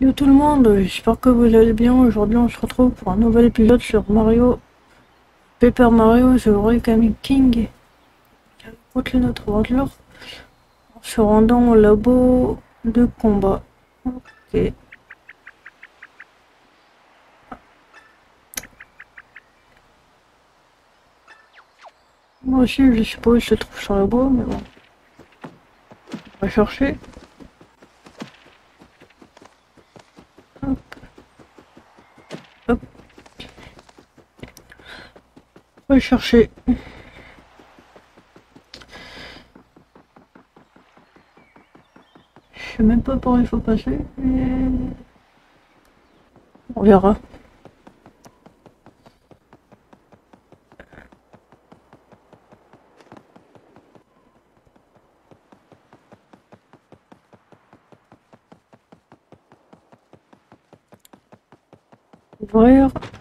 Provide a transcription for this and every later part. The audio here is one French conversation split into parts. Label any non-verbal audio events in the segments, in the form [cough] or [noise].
Salut tout le monde, j'espère que vous allez bien. Aujourd'hui, on se retrouve pour un nouvel épisode sur Mario Paper Mario The Origami King. Continue notre aventure en se rendant au labo de combat. Ok. Moi aussi, je où il se trouve sur le bois, mais bon. On va chercher. Hop. On va chercher. Je sais même pas par où il faut passer, mais... On verra. Ouvrir. Ok.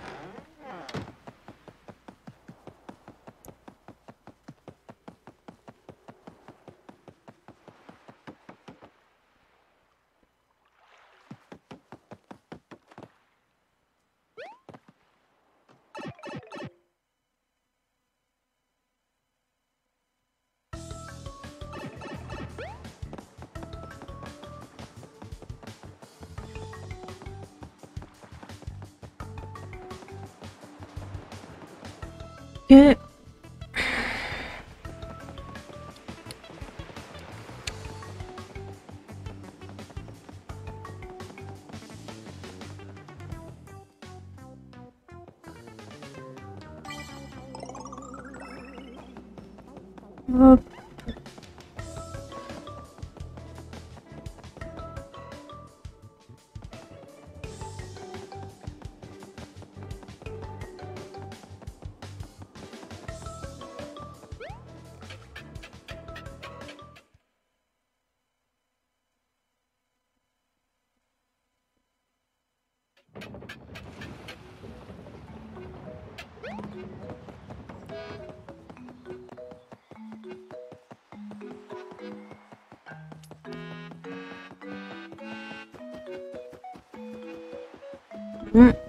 ん。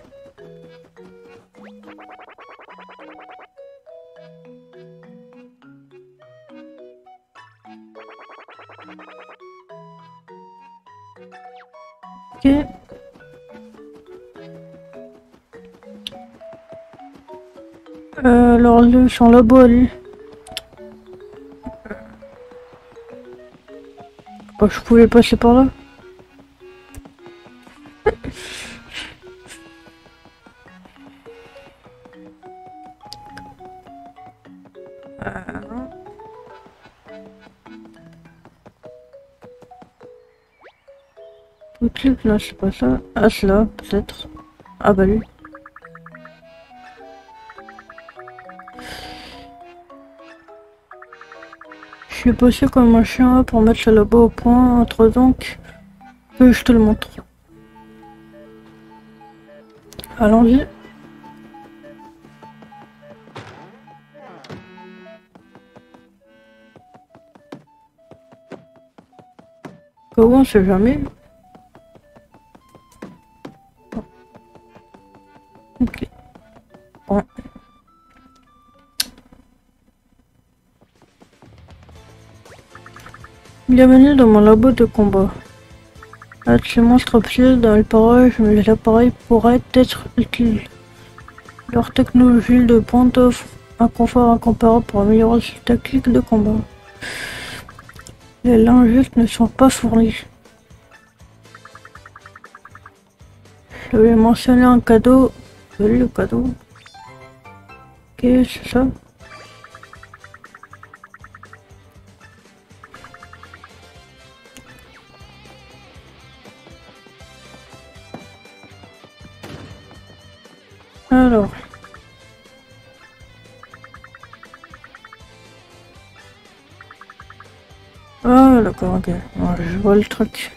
Le champ là-bas, lui. Bah, je pouvais passer par là. Ok, là, c'est pas ça. Ah, c'est là, peut-être. Ah, bah lui. Suis passé comme un chien pour mettre le labo au point, entre donc que je te le montre. Allons-y. Comment on sait jamais Bienvenue dans mon labo de combat. Là, ces monstres pieds dans le parage, mais les appareils pourraient être utiles. Leur technologie de pointe offre un confort incomparable pour améliorer ses tactiques de combat. Les lingettes ne sont pas fournies. Je vais mentionner un cadeau. Le cadeau. Ok, c'est ça. D'accord, ok. Je vois le truc.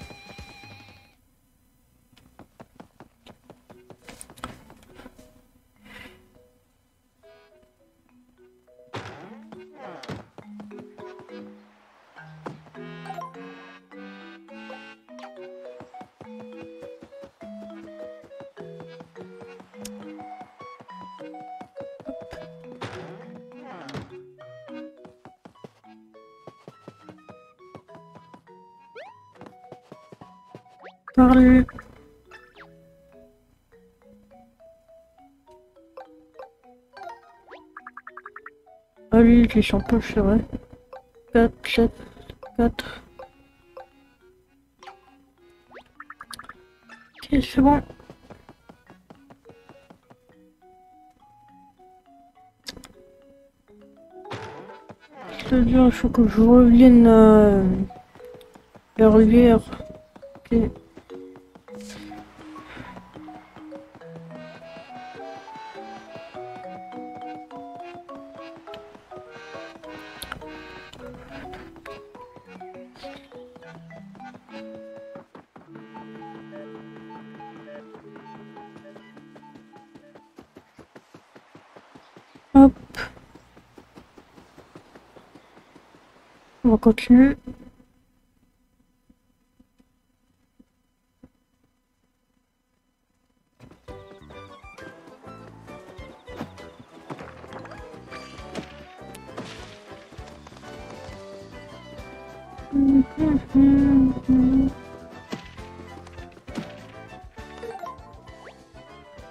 Par. Ah lui, il sont peu, c'est vrai. 4, 7, 4. Ok, c'est bon. C'est-à-dire, il faut que je revienne euh, vers l'hier. Ok. Continuer.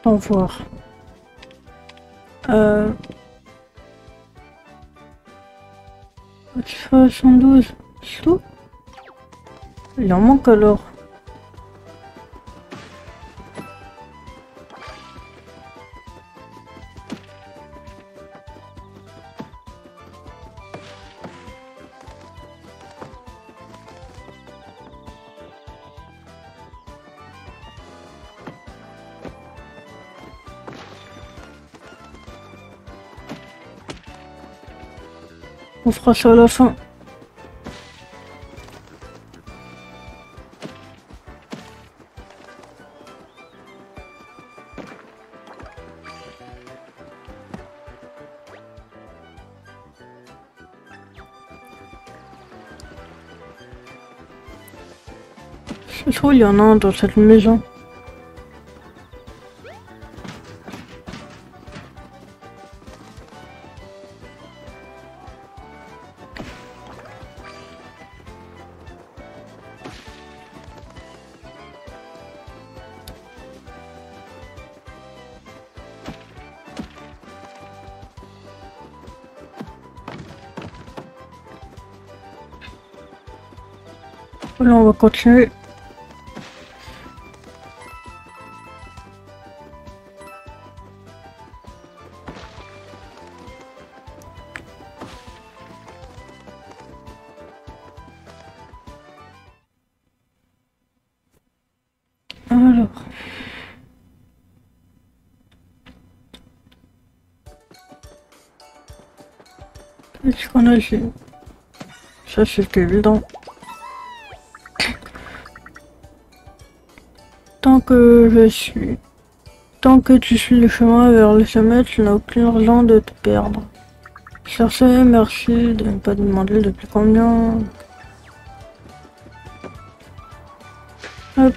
Au revoir. Euh... 72. C'est tout Il en manque alors. Fera ça à la fin. Je trouve il y en a un dans cette maison. Alors. Qu'est-ce qu'on a ici Ça c'est évident. Je suis... Tant que tu suis le chemin vers le sommet, tu n'as aucune raison de te perdre. Sur ce, merci de ne pas demander depuis combien... Hop.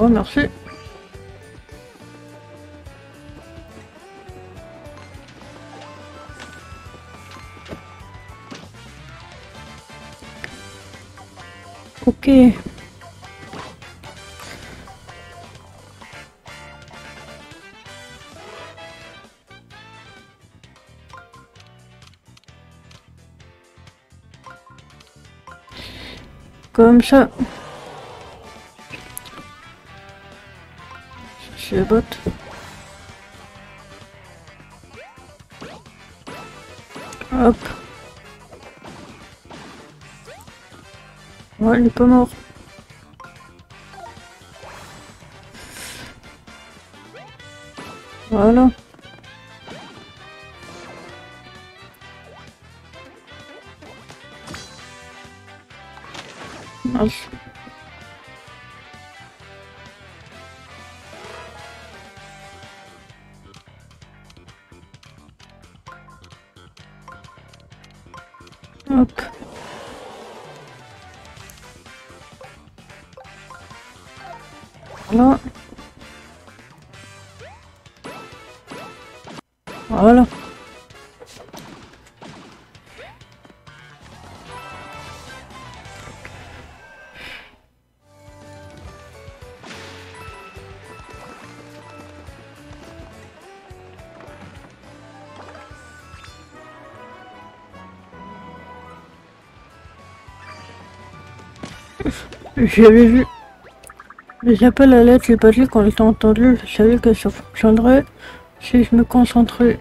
Oh, merci. Ok. Comme ça. Je le bot. Hop. Ouais, il est pas mort. Voilà. J'avais vu les appels à l'aide, les papiers quand j'étais entendu, je savais que ça fonctionnerait si je me concentrais.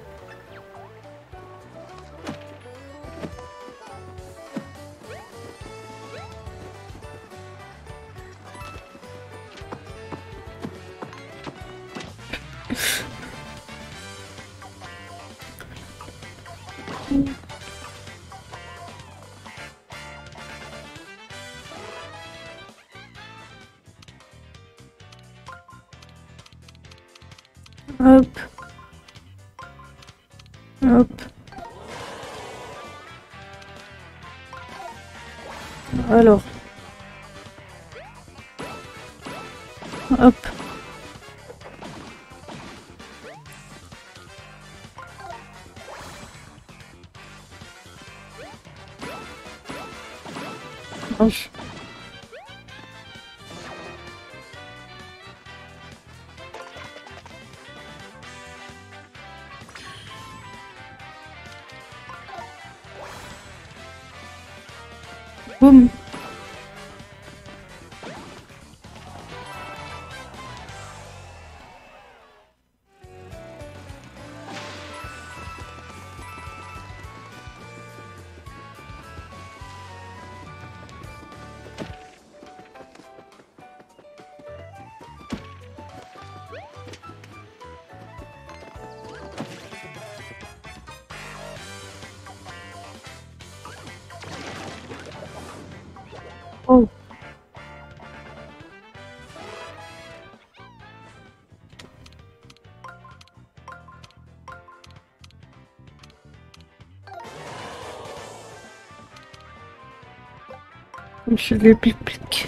Hop. Je vais pic-pic.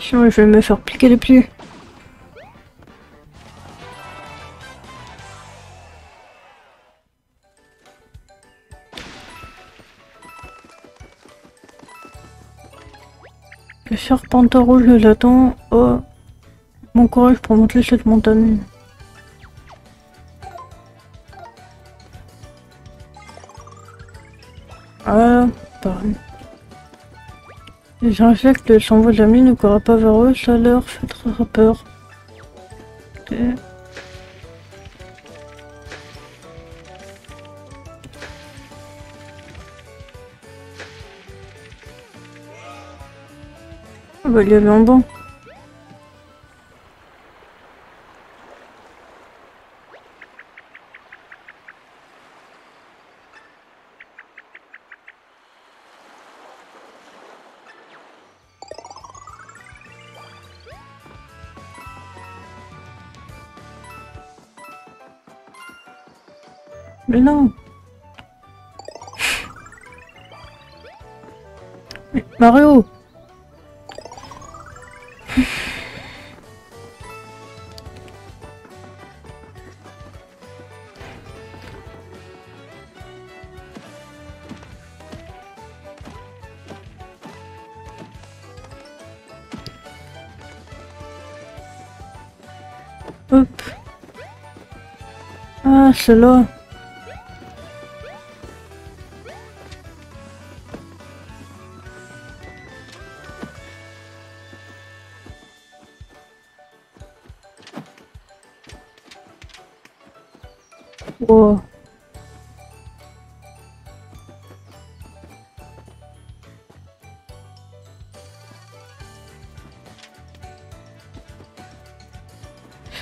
Sinon, je vais me faire piquer les pieds. Le serpentin rouge l'attend. Oh, mon courage pour monter cette montagne. S'envoient de la mine ne courra pas vers eux, ça leur fait très peur. Ah bah il y avait un banc. Non Mais Mario Hop. Ah, c'est là. Wow.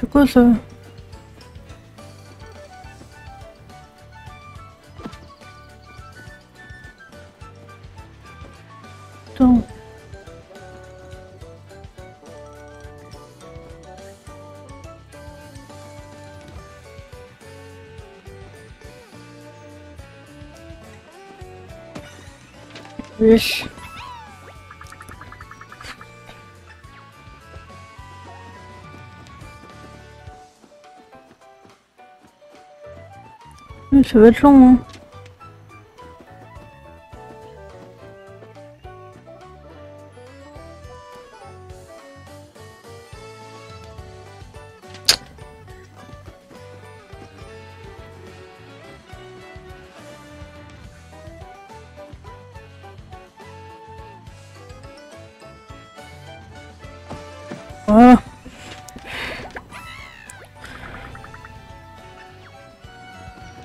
C'est quoi ça Ça va être long, hein.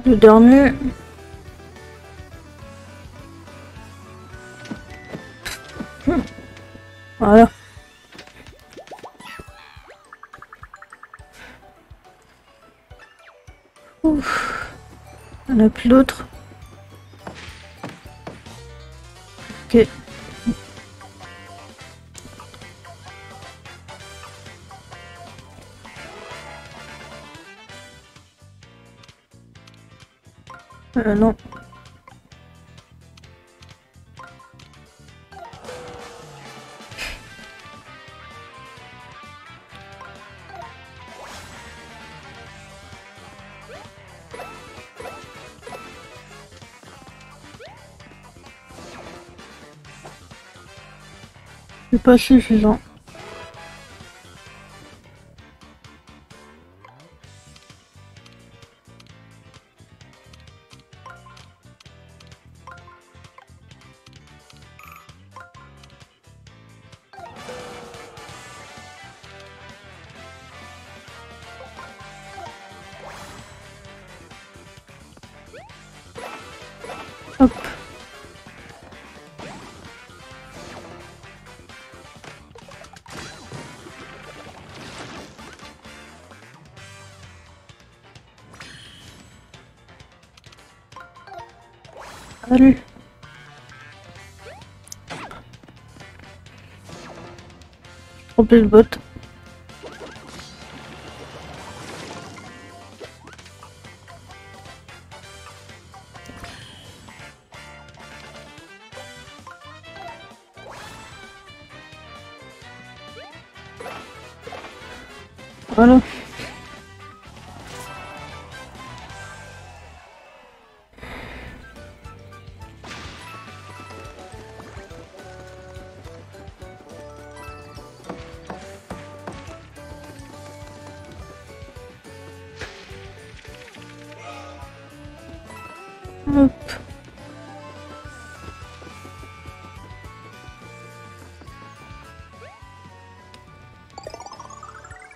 Le dernier. Hmm. Voilà. Ouf. Il n'y en a plus d'autres. Ok. Euh, non. C'est pas suffisant. Trompé le bot.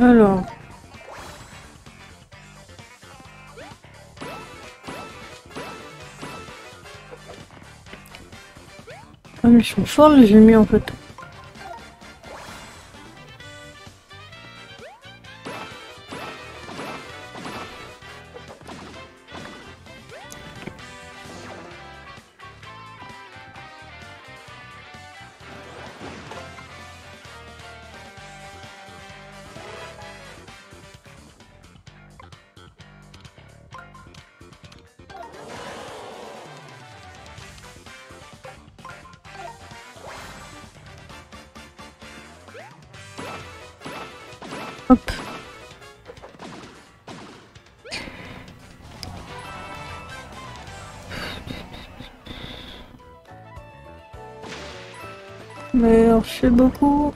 Alors. Ah mais ils sont forts les ennemis en fait. Hop. Merci beaucoup.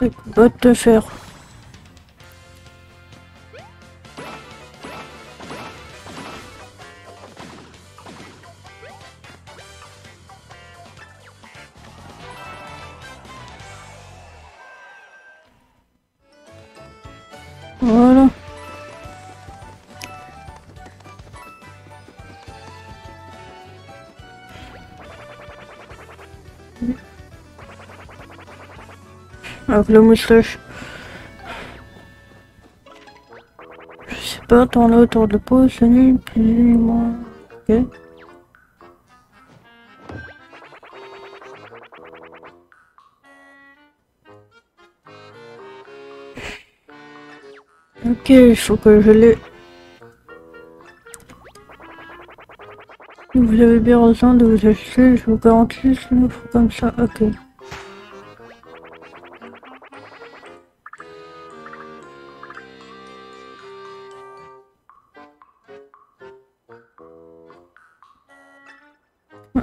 Botte de fer. Voilà. Avec le moustache. Je sais pas, tourner autour de peau, c'est nul, plus moins. Ok. Ok, il faut que je l'ai. Vous avez bien raison de vous acheter, je vous garantis, sinon faut comme ça. Ok.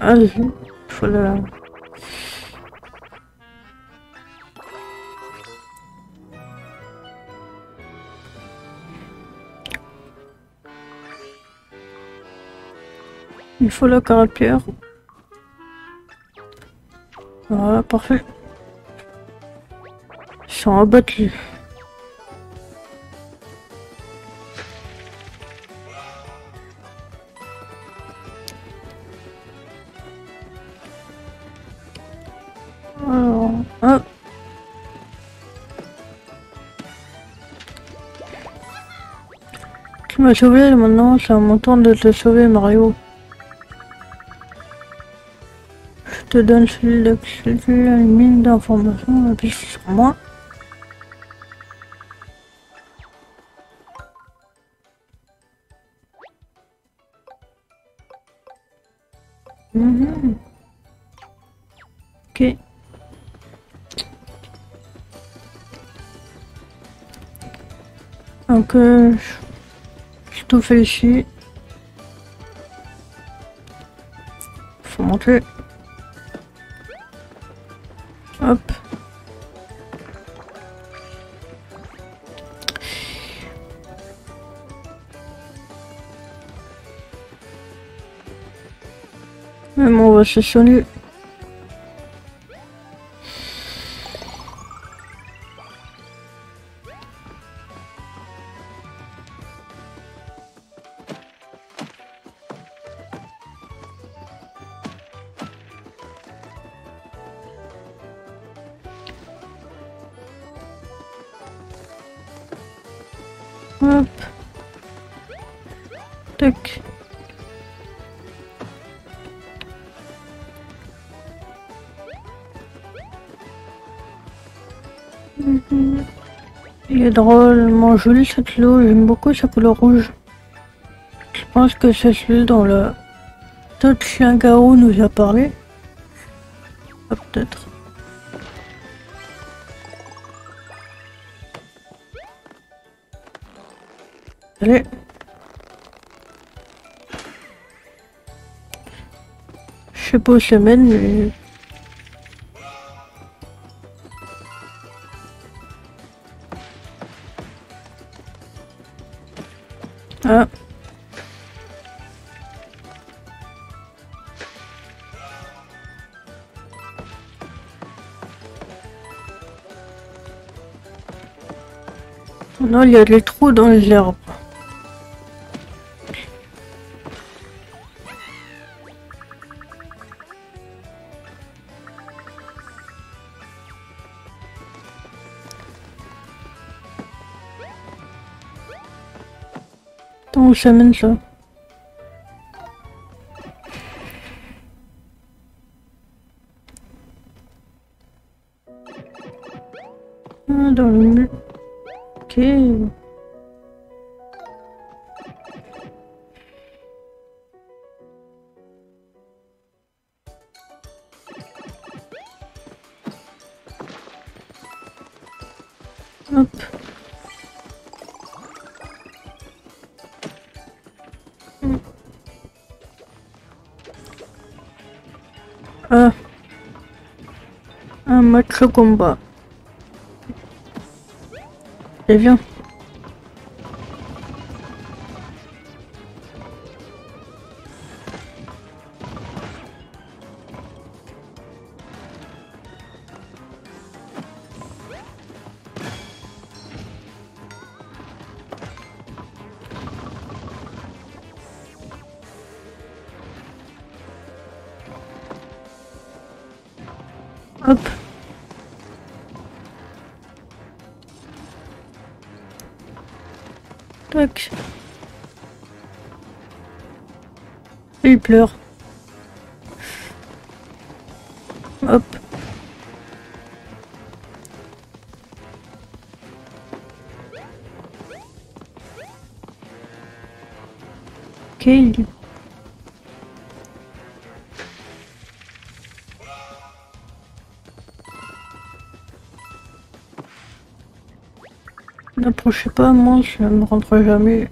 Le... Il faut la carapière. Voilà, parfait. Ils sont abattus. Alors, M'as sauvé, maintenant c'est à mon tour de te sauver Mario. Je te donne celui d'accès une mine d'informations, appuie sur moi. Mhm. Ok. Donc, euh, fait ici. Faut monter. Hop. Même on va se. Drôlement joli cette eau, j'aime beaucoup sa couleur rouge. Je pense que c'est celui dont le Tot chien Gao nous a parlé. Ah, peut-être. Allez. Je sais pas où ça mène, mais... il y a des trous dans. Attends, où ça mène ça match combat. Et viens. Il pleure. Hop. Ok, il N'approchez pas, moi je ne me rentrerai jamais.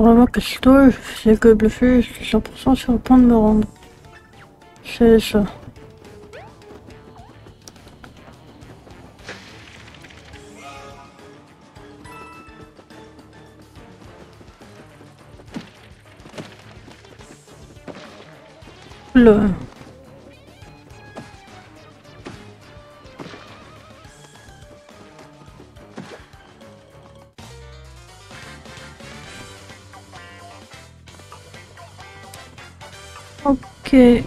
Vraiment que c'est toi, je faisais que bluffer, je suis 100% sur le point de me rendre. C'est ça. Ok.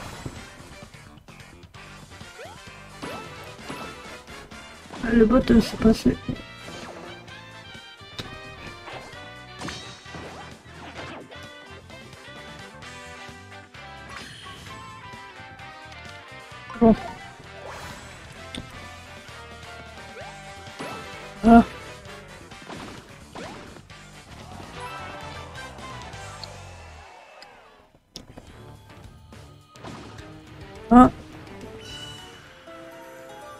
[laughs] Non. C'est pas bot passé. Bon. Ah. Ah.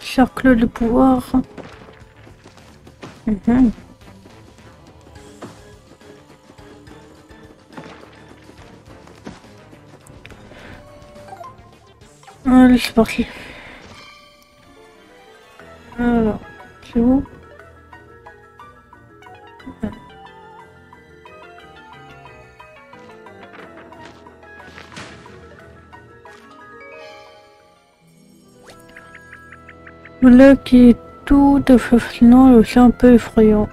Cercle de pouvoir. Mhm. Allez, c'est parti. Alors, c'est lac est tout fait fascinant et aussi un peu effrayant.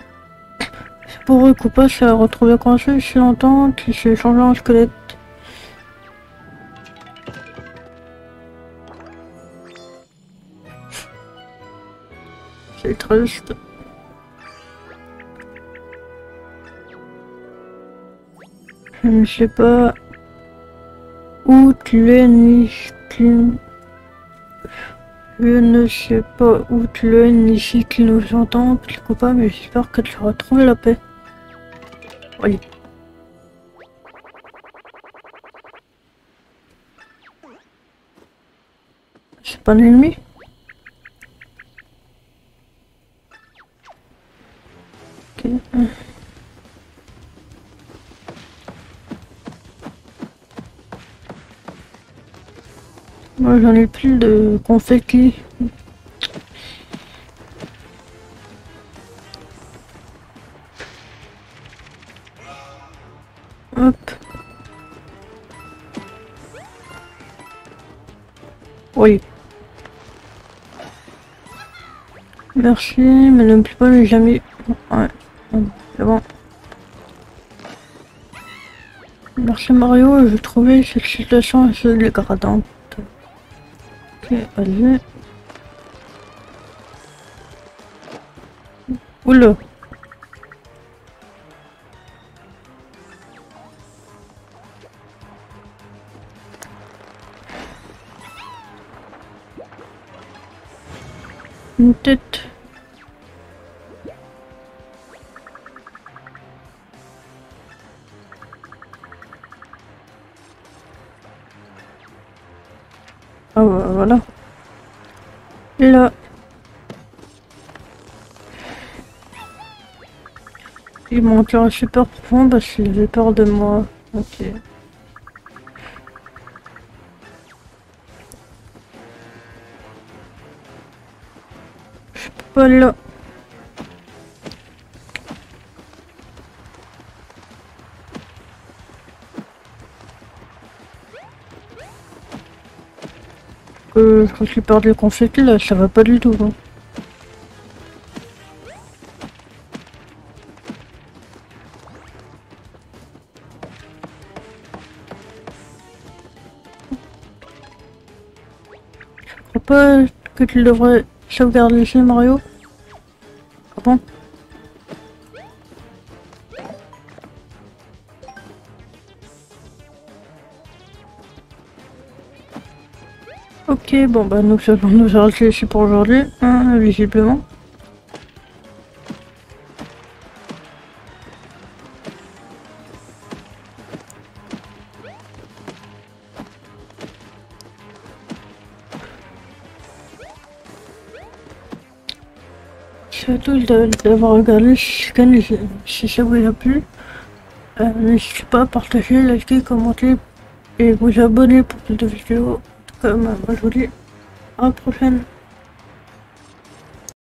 C'est pour eux Koopa s'est retrouvé coincé si longtemps qu'il s'est changé en squelette. C'est triste. Je ne sais pas où tu es ni Je ne sais pas où tu es ni si qu'il nous entend, petit copain, mais j'espère que tu trouvé la paix. Oui. C'est pas un J'en ai plus de confetti. Hop. Oui. Merci, mais ne plus pas jamais. Ouais, c'est bon. Merci Mario, j'ai trouvé cette situation assez dégradante. Allez. Oula. Là. Il m'ont un super profond parce qu'il avait peur de moi. Ok. Je peux pas là. Je suis perdu le conflit là, ça va pas du tout. Hein. Je crois pas que tu devrais sauvegarder ici Mario. Ah bon? Bon bah nous allons nous arrêter ici pour aujourd'hui, hein, visiblement. À tous d'avoir regardé si ça vous a plu. Euh, N'hésitez pas à partager, liker, commenter et vous abonner pour plus de vidéos. Comme moi je vous dis à la prochaine.